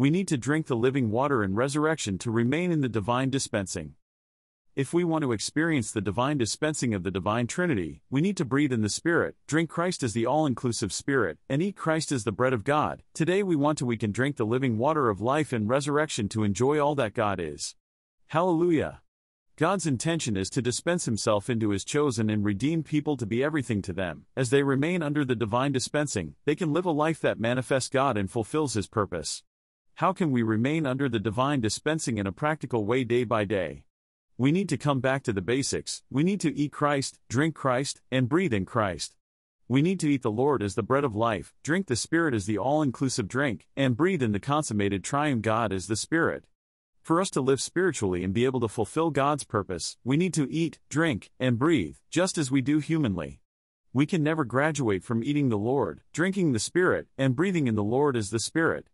We need to drink the living water and resurrection to remain in the divine dispensing. If we want to experience the divine dispensing of the divine Trinity, we need to breathe in the Spirit, drink Christ as the all inclusive Spirit, and eat Christ as the bread of God. Today we want to we can drink the living water of life and resurrection to enjoy all that God is. Hallelujah! God's intention is to dispense Himself into His chosen and redeemed people to be everything to them. As they remain under the divine dispensing, they can live a life that manifests God and fulfills His purpose. How can we remain under the divine dispensing in a practical way day by day? We need to come back to the basics. We need to eat Christ, drink Christ, and breathe in Christ. We need to eat the Lord as the bread of life, drink the Spirit as the all inclusive drink, and breathe in the consummated triune God as the Spirit. For us to live spiritually and be able to fulfill God's purpose, we need to eat, drink, and breathe, just as we do humanly. We can never graduate from eating the Lord, drinking the Spirit, and breathing in the Lord as the Spirit.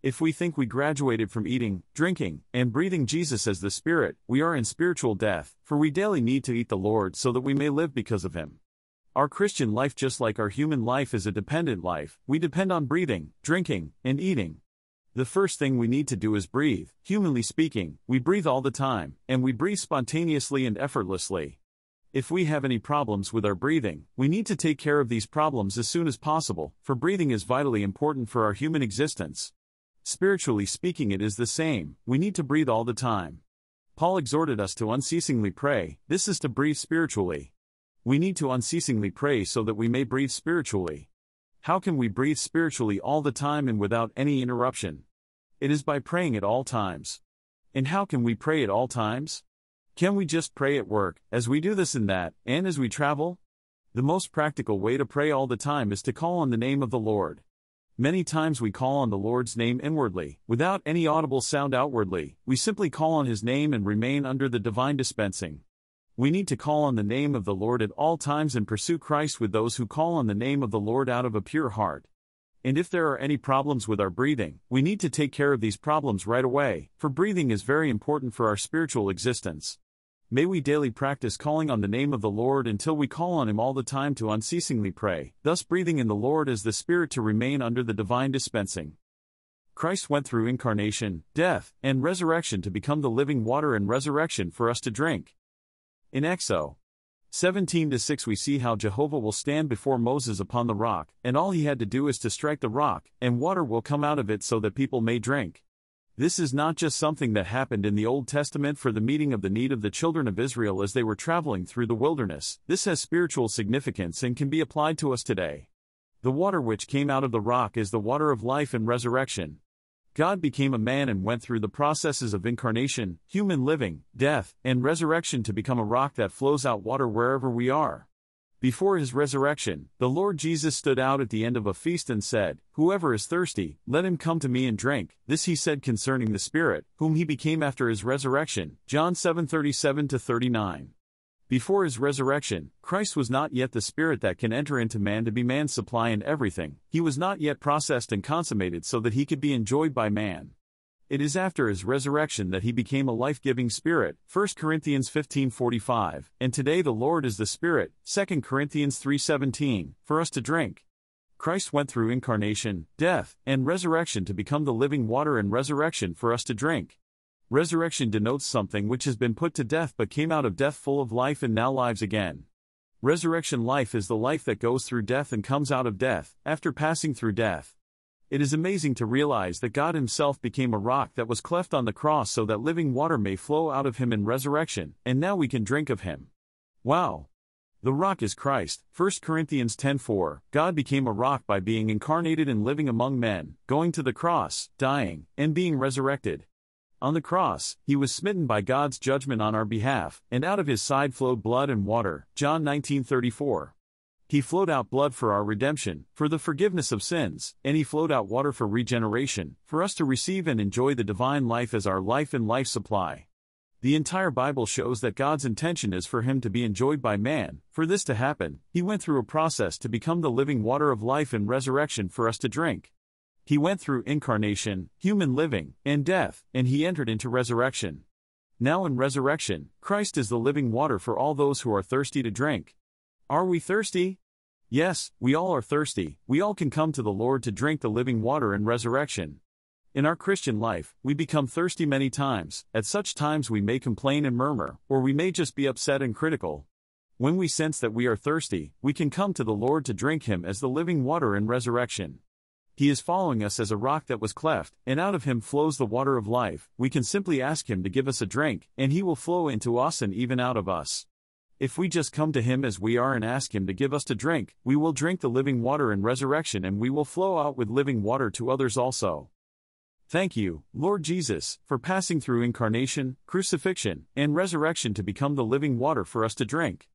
If we think we graduated from eating, drinking, and breathing Jesus as the Spirit, we are in spiritual death, for we daily need to eat the Lord so that we may live because of Him. Our Christian life, just like our human life, is a dependent life, we depend on breathing, drinking, and eating. The first thing we need to do is breathe. Humanly speaking, we breathe all the time, and we breathe spontaneously and effortlessly. If we have any problems with our breathing, we need to take care of these problems as soon as possible, for breathing is vitally important for our human existence. Spiritually speaking, it is the same, we need to breathe all the time. Paul exhorted us to unceasingly pray, this is to breathe spiritually. We need to unceasingly pray so that we may breathe spiritually. How can we breathe spiritually all the time and without any interruption? It is by praying at all times. And how can we pray at all times? Can we just pray at work, as we do this and that, and as we travel? The most practical way to pray all the time is to call on the name of the Lord. Many times we call on the Lord's name inwardly, without any audible sound outwardly, we simply call on His name and remain under the divine dispensing. We need to call on the name of the Lord at all times and pursue Christ with those who call on the name of the Lord out of a pure heart. And if there are any problems with our breathing, we need to take care of these problems right away, for breathing is very important for our spiritual existence. May we daily practice calling on the name of the Lord until we call on Him all the time to unceasingly pray, thus breathing in the Lord as the Spirit to remain under the divine dispensing. Christ went through incarnation, death, and resurrection to become the living water and resurrection for us to drink. In Exo 17 6 we see how Jehovah will stand before Moses upon the rock, and all he had to do is to strike the rock, and water will come out of it so that people may drink. This is not just something that happened in the Old Testament for the meeting of the need of the children of Israel as they were traveling through the wilderness, this has spiritual significance and can be applied to us today. The water which came out of the rock is the water of life and resurrection. God became a man and went through the processes of incarnation, human living, death, and resurrection to become a rock that flows out water wherever we are. Before his resurrection, the Lord Jesus stood out at the end of a feast and said, Whoever is thirsty, let him come to me and drink. This he said concerning the Spirit, whom he became after his resurrection. John 7:37 39. Before his resurrection, Christ was not yet the Spirit that can enter into man to be man's supply in everything, he was not yet processed and consummated so that he could be enjoyed by man. It is after his resurrection that he became a life-giving spirit, 1 Corinthians 15:45, and today the Lord is the Spirit, 2 Corinthians 3:17, for us to drink. Christ went through incarnation, death, and resurrection to become the living water and resurrection for us to drink. Resurrection denotes something which has been put to death but came out of death full of life and now lives again. Resurrection life is the life that goes through death and comes out of death, after passing through death. It is amazing to realize that God Himself became a rock that was cleft on the cross so that living water may flow out of Him in resurrection, and now we can drink of Him. Wow! The rock is Christ. 1 Corinthians 10:4. God became a rock by being incarnated and living among men, going to the cross, dying, and being resurrected. On the cross, he was smitten by God's judgment on our behalf, and out of his side flowed blood and water. John 19:34. He flowed out blood for our redemption, for the forgiveness of sins, and He flowed out water for regeneration, for us to receive and enjoy the divine life as our life and life supply. The entire Bible shows that God's intention is for Him to be enjoyed by man. For this to happen, He went through a process to become the living water of life and resurrection for us to drink. He went through incarnation, human living, and death, and He entered into resurrection. Now in resurrection, Christ is the living water for all those who are thirsty to drink. Are we thirsty? Yes, we all are thirsty, we all can come to the Lord to drink the living water and resurrection. In our Christian life, we become thirsty many times, at such times we may complain and murmur, or we may just be upset and critical. When we sense that we are thirsty, we can come to the Lord to drink Him as the living water and resurrection. He is following us as a rock that was cleft, and out of him flows the water of life. We can simply ask him to give us a drink, and he will flow into us and even out of us. If we just come to him as we are and ask him to give us to drink, we will drink the living water in resurrection and we will flow out with living water to others also. Thank you, Lord Jesus, for passing through incarnation, crucifixion, and resurrection to become the living water for us to drink.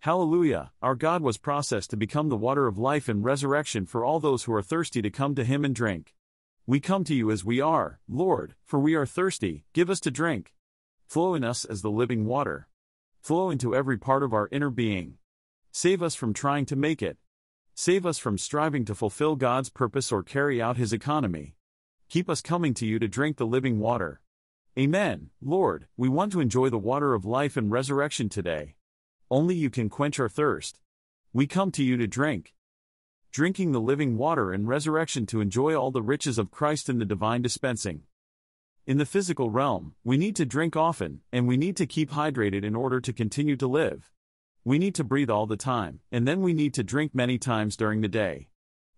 Hallelujah, our God was processed to become the water of life and resurrection for all those who are thirsty to come to Him and drink. We come to you as we are, Lord, for we are thirsty, give us to drink. Flow in us as the living water. Flow into every part of our inner being. Save us from trying to make it. Save us from striving to fulfill God's purpose or carry out His economy. Keep us coming to you to drink the living water. Amen, Lord, we want to enjoy the water of life and resurrection today. Only you can quench our thirst. We come to you to drink. Drinking the living water and resurrection to enjoy all the riches of Christ in the divine dispensing. In the physical realm, we need to drink often, and we need to keep hydrated in order to continue to live. We need to breathe all the time, and then we need to drink many times during the day.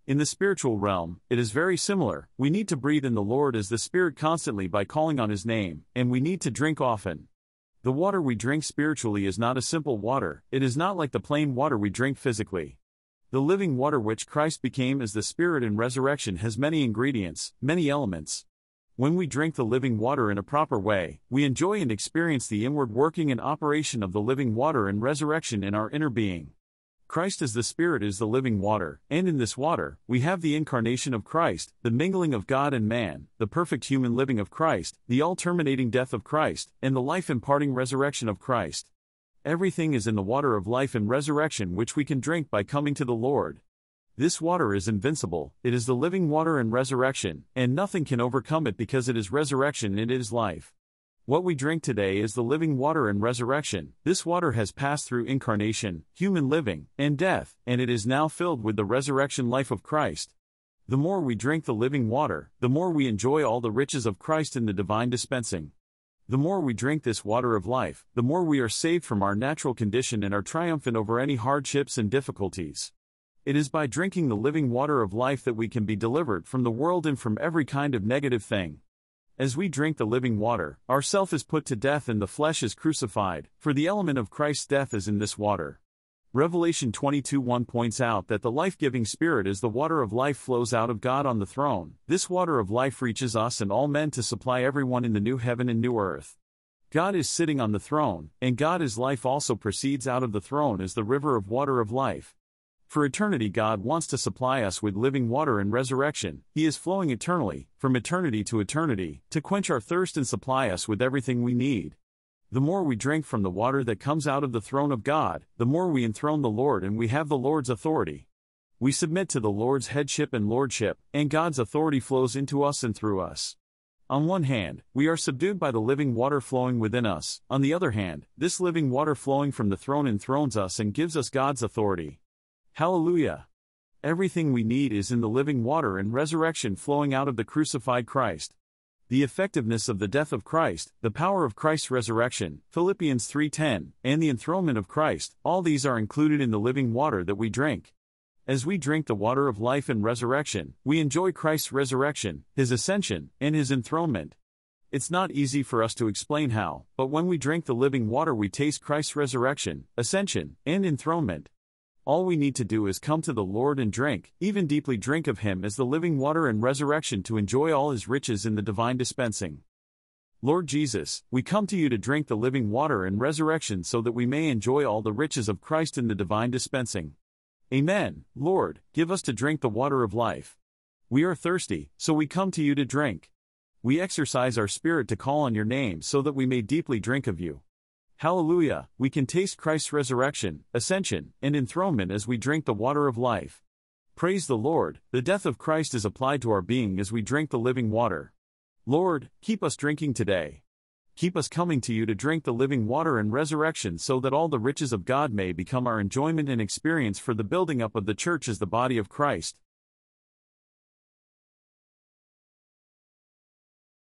In the spiritual realm, it is very similar. We need to breathe in the Lord as the Spirit constantly by calling on His name, and we need to drink often. The water we drink spiritually is not a simple water, it is not like the plain water we drink physically. The living water which Christ became as the Spirit in resurrection has many ingredients, many elements. When we drink the living water in a proper way, we enjoy and experience the inward working and operation of the living water and resurrection in our inner being. Christ as the Spirit is the living water, and in this water, we have the incarnation of Christ, the mingling of God and man, the perfect human living of Christ, the all terminating death of Christ, and the life imparting resurrection of Christ. Everything is in the water of life and resurrection which we can drink by coming to the Lord. This water is invincible, it is the living water and resurrection, and nothing can overcome it because it is resurrection and it is life. What we drink today is the living water and resurrection. This water has passed through incarnation, human living, and death, and it is now filled with the resurrection life of Christ. The more we drink the living water, the more we enjoy all the riches of Christ in the divine dispensing. The more we drink this water of life, the more we are saved from our natural condition and are triumphant over any hardships and difficulties. It is by drinking the living water of life that we can be delivered from the world and from every kind of negative thing. As we drink the living water, our self is put to death and the flesh is crucified, for the element of Christ's death is in this water. Revelation 22:1 points out that the life-giving spirit is the water of life flows out of God on the throne. This water of life reaches us and all men to supply everyone in the new heaven and new earth. God is sitting on the throne, and God is life also proceeds out of the throne as the river of water of life. For eternity, God wants to supply us with living water and resurrection. He is flowing eternally, from eternity to eternity, to quench our thirst and supply us with everything we need. The more we drink from the water that comes out of the throne of God, the more we enthrone the Lord and we have the Lord's authority. We submit to the Lord's headship and lordship, and God's authority flows into us and through us. On one hand, we are subdued by the living water flowing within us, on the other hand, this living water flowing from the throne enthrones us and gives us God's authority. Hallelujah! Everything we need is in the living water and resurrection flowing out of the crucified Christ. The effectiveness of the death of Christ, the power of Christ's resurrection, Philippians 3:10, and the enthronement of Christ, all these are included in the living water that we drink. As we drink the water of life and resurrection, we enjoy Christ's resurrection, his ascension, and his enthronement. It's not easy for us to explain how, but when we drink the living water, we taste Christ's resurrection, ascension, and enthronement. All we need to do is come to the Lord and drink, even deeply drink of Him as the living water and resurrection to enjoy all His riches in the divine dispensing. Lord Jesus, we come to you to drink the living water and resurrection so that we may enjoy all the riches of Christ in the divine dispensing. Amen, Lord, give us to drink the water of life. We are thirsty, so we come to you to drink. We exercise our spirit to call on your name so that we may deeply drink of you. Hallelujah, we can taste Christ's resurrection, ascension, and enthronement as we drink the water of life. Praise the Lord, the death of Christ is applied to our being as we drink the living water. Lord, keep us drinking today. Keep us coming to you to drink the living water and resurrection so that all the riches of God may become our enjoyment and experience for the building up of the church as the body of Christ.